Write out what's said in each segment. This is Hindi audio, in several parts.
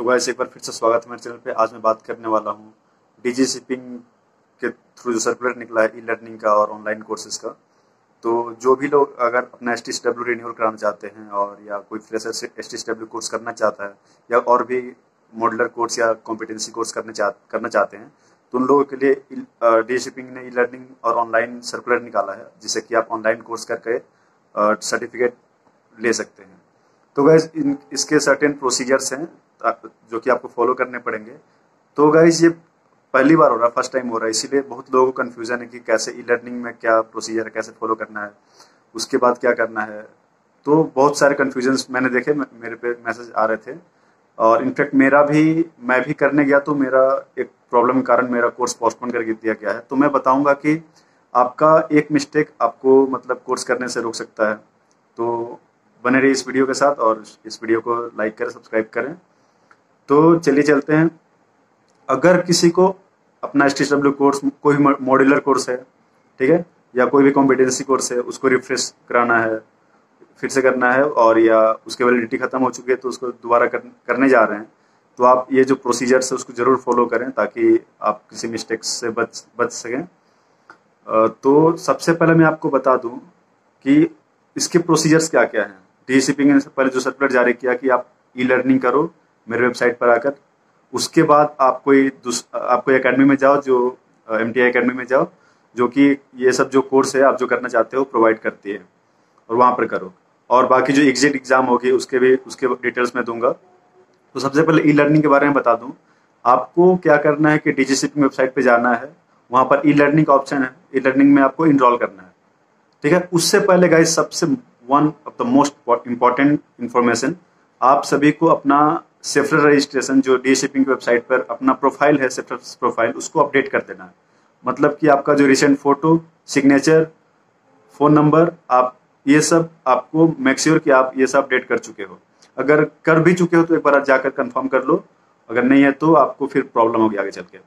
सो गाइस एक बार फिर से स्वागत है मेरे चैनल पे। आज मैं बात करने वाला हूँ डीजी शिपिंग के थ्रू जो सर्कुलर निकला है ई लर्निंग का और ऑनलाइन कोर्सेज का। तो जो भी लोग अगर अपना एस टी डब्ल्यू रिन्यूअल कराना चाहते हैं और या कोई fresher S T W course करना चाहता है या और भी मॉडलर कोर्स या कॉम्पिटेंसी कोर्स करने चाह, करना चाहते हैं तो उन लोगों के लिए डी शिपिंग ने ई लर्निंग और ऑनलाइन सर्कुलर निकाला है, जिससे कि आप ऑनलाइन कोर्स करके सर्टिफिकेट ले सकते हैं। तो गैस इन, इसके सर्टेन प्रोसीजर्स हैं जो कि आपको फॉलो करने पड़ेंगे। तो गाइज़ ये पहली बार हो रहा है फ़र्स्ट टाइम हो रहा है इसीलिए बहुत लोगों को कन्फ्यूज़न है कि कैसे ई लर्निंग में क्या प्रोसीजर है कैसे फॉलो करना है, उसके बाद क्या करना है। तो बहुत सारे कन्फ्यूज़न मैंने देखे मेरे पे मैसेज आ रहे थे। और इनफैक्ट मेरा भी, मैं भी करने गया तो मेरा एक प्रॉब्लम के कारण मेरा कोर्स पोस्टपोन कर दिया गया है। तो मैं बताऊँगा कि आपका एक मिस्टेक आपको मतलब कोर्स करने से रोक सकता है। तो बने रहिए इस वीडियो के साथ और इस वीडियो को लाइक करें सब्सक्राइब करें। तो चलिए चलते हैं। अगर किसी को अपना एस डब्ल्यू कोर्स कोई मॉड्यूलर कोर्स है ठीक है या कोई भी कॉम्पिटेंसी कोर्स है उसको रिफ्रेश कराना है फिर से करना है और या उसकी वैलिडिटी खत्म हो चुकी है तो उसको दोबारा कर, करने जा रहे हैं तो आप ये जो प्रोसीजर्स है उसको ज़रूर फॉलो करें ताकि आप किसी मिस्टेक्स से बच बच सकें। तो सबसे पहले मैं आपको बता दूँ कि इसके प्रोसीजर्स क्या क्या हैं। सी ने पहले जो सर्कुलर जारी किया कि आप ई लर्निंग करो मेरे वेबसाइट पर आकर। उसके बाद आप कोई आप कोई अकेडमी में जाओ जो एम टी अकेडमी में जाओ, जो कि ये सब जो कोर्स है आप जो करना चाहते हो प्रोवाइड करती है और वहाँ पर करो। और बाकी जो एग्जिट एग्ज़ाम होगी उसके भी, उसके डिटेल्स में दूँगा। तो सबसे पहले ई लर्निंग के बारे में बता दूँ। आपको क्या करना है कि डी जी वेबसाइट पे जाना है। वहाँ पर ई लर्निंग का ऑप्शन है। ई लर्निंग में आपको इनरोल करना है। ठीक है? उससे पहले गाइस सबसे one of the most important information आप सभी को अपना सेफ्टर रजिस्ट्रेशन जो डी शिपिंग की वेबसाइट पर अपना प्रोफ़ाइल है सेफ्टर प्रोफ़ाइल उसको अपडेट कर देना है। मतलब कि आपका जो recent photo signature phone number आप ये सब आपको मेक कि आप ये सब अपडेट कर चुके हो। अगर कर भी चुके हो तो एक बार आप जाकर कंफर्म कर लो। अगर नहीं है तो आपको फिर प्रॉब्लम होगी आगे चल के।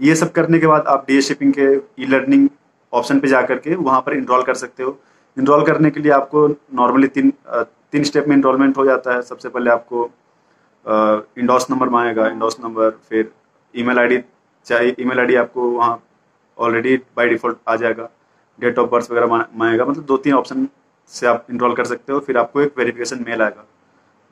ये सब करने के बाद आप डी शिपिंग के ई लर्निंग ऑप्शन पे जाकर के वहाँ पर इनरोल कर सकते हो। इनरोल करने के लिए आपको नॉर्मली तीन तीन स्टेप में इनरोलमेंट हो जाता है। सबसे पहले आपको इंडोस नंबर मांगेगा। इंडोस नंबर फिर ईमेल आईडी चाहे ईमेल आईडी आपको वहाँ ऑलरेडी बाय डिफ़ॉल्ट आ जाएगा। डेट ऑफ़ बर्थ वगैरह मांगेगा। मतलब दो तीन ऑप्शन से आप इनरोल कर सकते हो। फिर आपको एक वेरिफिकेशन मेल आएगा।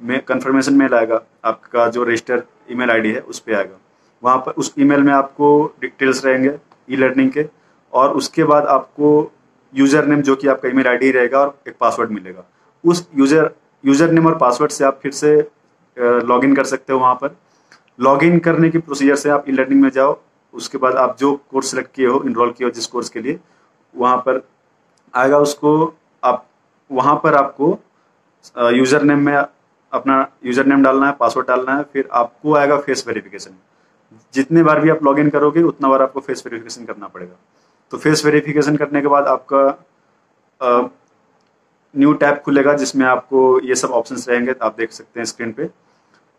मे कन्फर्मेशन मेल आएगा। आपका जो रजिस्टर ईमेल आईडी है, उस पर आएगा। वहाँ पर उस ईमेल में आपको डिटेल्स रहेंगे ई लर्निंग के। और उसके बाद आपको यूज़र नेम जो कि आपका ईमेल आईडी रहेगा और एक पासवर्ड मिलेगा। उस यूज़र यूज़र नेम और पासवर्ड से आप फिर से लॉग इन कर सकते हो वहाँ पर। लॉग इन करने की प्रोसीजर से आप ई लर्निंग में जाओ, उसके बाद आप जो कोर्स सेलेक्ट किए हो इनरोल किए हो जिस कोर्स के लिए, वहाँ पर आएगा उसको, आप, वहाँ पर आपको यूज़र नेम में अपना यूज़र नेम डालना है पासवर्ड डालना है, फिर आपको आएगा फेस वेरिफिकेशन जितने बार भी आप लॉग इन करोगे, उतना बार आपको फेस वेरिफिकेशन करना पड़ेगा। तो फेस वेरिफिकेशन करने के बाद आपका न्यू टैब खुलेगा जिसमें आपको ये सब ऑप्शंस रहेंगे तो आप देख सकते हैं स्क्रीन पे।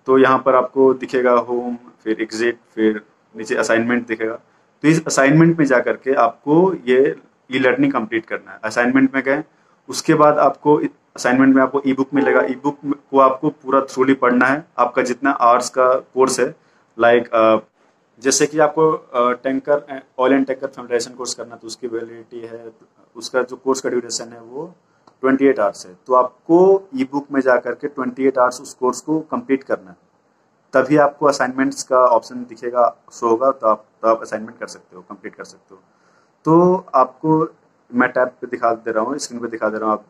तो यहाँ पर आपको दिखेगा होम फिर एग्जिट फिर नीचे असाइनमेंट दिखेगा। तो इस असाइनमेंट में जा करके आपको ये ई लर्निंग कंप्लीट करना है। असाइनमेंट में गए, उसके बाद आपको असाइनमेंट में आपको ई बुक मिलेगा। ई बुक को आपको पूरा थ्रूली पढ़ना है। आपका जितना आर्ट्स का कोर्स है लाइक जैसे कि आपको tanker oil and tanker federation course करना तो उसकी वैलिडिटी है, उसका जो कोर्स का ड्यूरेशन है वो ट्वेंटी एट आवर्स है। तो आपको ई बुक में जा करके ट्वेंटी एट आवर्स उस कोर्स को कंप्लीट करना है। तभी आपको असाइनमेंट्स का ऑप्शन दिखेगा शो होगा तो आप तो आप असाइनमेंट कर सकते हो कंप्लीट कर सकते हो। तो आपको मैं टैब पे दिखा दे रहा हूँ स्क्रीन पे दिखा दे रहा हूँ, आप,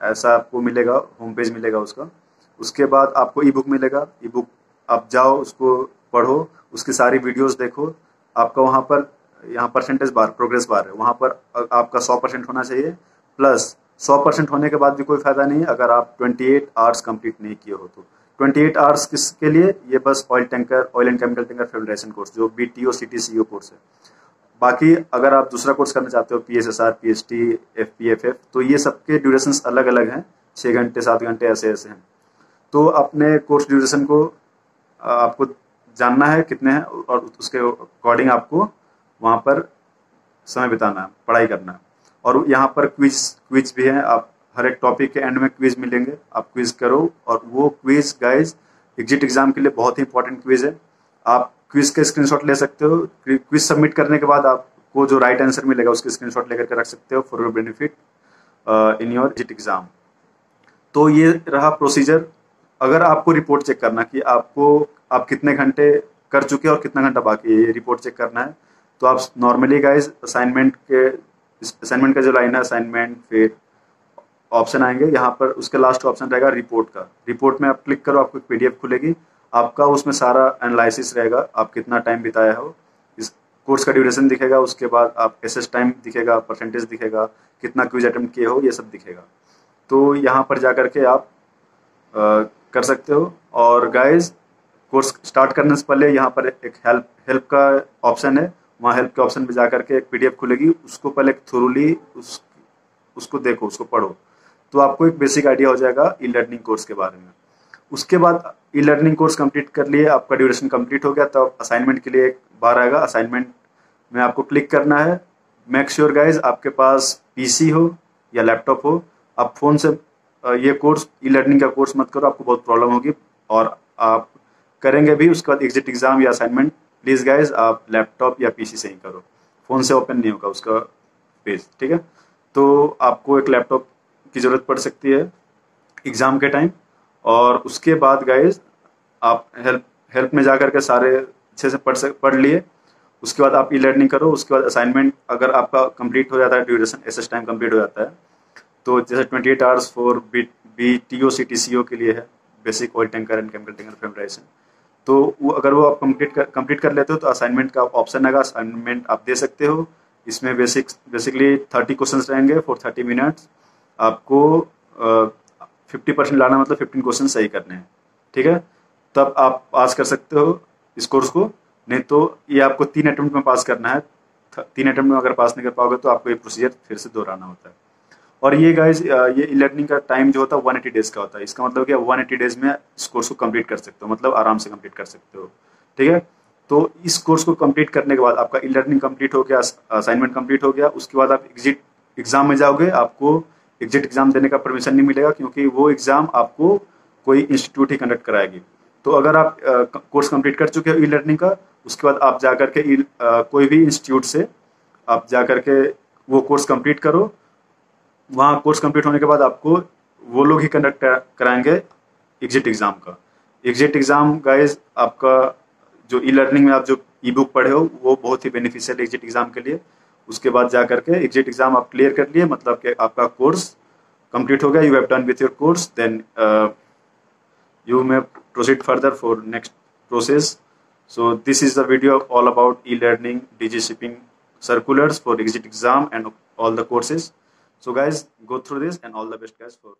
ऐसा आपको मिलेगा होम पेज मिलेगा उसका। उसके बाद आपको ई बुक मिलेगा ई बुक आप जाओ उसको पढ़ो, उसकी सारी वीडियोस देखो। आपका वहाँ पर, यहाँ परसेंटेज बार प्रोग्रेस बार है। वहाँ पर आपका सौ परसेंट होना चाहिए। प्लस सौ परसेंट होने के बाद भी कोई फ़ायदा नहीं अगर आप ट्वेंटी एट आवर्स कंप्लीट नहीं किए हो तो। ट्वेंटी एट आवर्स किसके लिए? ये बस oil tanker oil and chemical tanker federation course जो B T O C T C O course है। बाकी, अगर आप दूसरा कोर्स करना चाहते हो P S S R P H T F P F F तो ये सबके ड्यूरेशन अलग अलग हैं। छः घंटे, सात घंटे ऐसे ऐसे हैं। तो अपने कोर्स ड्यूरेशन को, आपको जानना है कितने हैं और उसके अकॉर्डिंग आपको वहाँ पर समय बिताना है, पढ़ाई करना है। और यहाँ पर क्विज क्विज भी है, आप हर एक टॉपिक के एंड में क्विज मिलेंगे, आप क्विज करो और वो क्विज गाइज़ एग्जिट एग्ज़ाम के लिए बहुत ही इंपॉर्टेंट क्विज है। आप क्विज के स्क्रीनशॉट ले सकते हो क्विज सबमिट करने के बाद आपको जो राइट आंसर मिलेगा उसके स्क्रीनशॉट लेकर के रख सकते हो for your benefit in your exit exam तो ये रहा प्रोसीजर अगर आपको रिपोर्ट चेक करना कि आपको, आप कितने घंटे कर चुके हैं और कितना घंटा बाकी है, ये रिपोर्ट चेक करना है। तो आप नॉर्मली गाइज़ असाइनमेंट के असाइनमेंट का जो लाइन है असाइनमेंट फिर ऑप्शन आएँगे। यहाँ पर उसके लास्ट ऑप्शन रहेगा रिपोर्ट का। रिपोर्ट में आप क्लिक करो, आपको एक पीडीएफ खुलेगी। आपका उसमें सारा एनालिसिस रहेगा, आप कितना टाइम बिताया हो। इस कोर्स का ड्यूरेशन दिखेगा, उसके बाद आप एस टाइम दिखेगा परसेंटेज दिखेगा, कितना क्विज अटेम्प्ट किए हो, ये सब दिखेगा। तो यहाँ पर जा करके आप कर सकते हो। और गाइज़ कोर्स स्टार्ट करने से पहले यहाँ पर एक हेल्प हेल्प का ऑप्शन है। वहाँ हेल्प के ऑप्शन पे जा करके एक पीडीएफ खुलेगी। उसको पहले थ्रूली उस, उसको देखो, उसको पढ़ो। तो आपको एक बेसिक आइडिया हो जाएगा ई लर्निंग कोर्स के बारे में। उसके बाद ई लर्निंग कोर्स कंप्लीट कर लिए, आपका ड्यूरेशन कंप्लीट हो गया तो असाइनमेंट के लिए एक बार आएगा। असाइनमेंट में आपको क्लिक करना है। मेक श्योर गाइज़ आपके पास पीसी हो या लैपटॉप हो। आप फ़ोन से ये कोर्स ई लर्निंग का कोर्स मत करो, आपको बहुत प्रॉब्लम होगी। और आप करेंगे भी, उसके बाद एग्जिट एग्ज़ाम या असाइनमेंट प्लीज़ गाइज़ आप लैपटॉप या पीसी से ही करो। फ़ोन से ओपन नहीं होगा उसका पेज ठीक है? तो आपको एक लैपटॉप की ज़रूरत पड़ सकती है एग्ज़ाम के टाइम और उसके बाद गाइज़ आप हेल्प हेल्प में जा करके सारे अच्छे से पढ़ सक, पढ़ लिए। उसके बाद आप ई लर्निंग करो, उसके बाद असाइनमेंट अगर आपका कंप्लीट हो जाता है ड्यूरेशन एस टाइम कंप्लीट हो जाता है तो जैसे twenty eight hours for B B T O C T C O के लिए है basic oil tanker and chemical tanker familiarization तो वो अगर वो आप कंप्लीट कर कंप्लीट कर लेते हो तो असाइनमेंट का ऑप्शन आएगा असाइनमेंट आप दे सकते हो। इसमें बेसिक बेसिकली थर्टी क्वेश्चन रहेंगे फॉर थर्टी मिनट्स आपको फिफ्टी परसेंट लाना मतलब फिफ्टीन क्वेश्चन सही करने हैं। ठीक है? तब आप पास कर सकते हो इस कोर्स को। नहीं तो ये आपको तीन अटैम्प्ट में पास करना है। तीन अटैम्प्ट में अगर पास नहीं कर पाओगे तो आपको ये प्रोसीजर फिर से दोहराना होता है। और ये गाइज़ ये लर्निंग का टाइम जो होता है वन डेज़ का होता है। इसका मतलब क्या वन एटी डेज़ में इस कोर्स को कंप्लीट कर सकते हो मतलब आराम से कंप्लीट कर सकते हो। ठीक है? तो इस कोर्स को कंप्लीट करने के बाद आपका ई लर्निंग कंप्लीट हो गया असाइनमेंट कंप्लीट हो गया। उसके बाद आप एग्जिट एग्ज़ाम में जाओगे, आपको एग्जिट एग्ज़ाम देने का परमिशन नहीं मिलेगा, क्योंकि वो एग्ज़ाम आपको कोई इंस्टीट्यूट ही कंडक्ट कराएगी। तो अगर आप कोर्स कंप्लीट कर चुके हो ई लर्निंग का, उसके बाद आप जा करके कोई भी इंस्टीट्यूट से आप जा करके वो कोर्स कंप्लीट करो। वहाँ कोर्स कंप्लीट होने के बाद आपको वो लोग ही कंडक्ट कराएँगे एग्जिट एग्ज़ाम का। एग्जिट एग्ज़ाम गाइज़ आपका जो ई लर्निंग में आप जो ई बुक पढ़े हो, वो बहुत ही बेनिफिशियल एग्जिट एग्ज़ाम के लिए। उसके बाद जा करके एग्जिट एग्ज़ाम आप क्लियर कर लिए मतलब कि आपका कोर्स कंप्लीट हो गया you have done with your course then you may proceed further for next process so, this is the video all about e-learning dg shipping circulars for exit exam and all the courses. So guys go through this and all the best guys for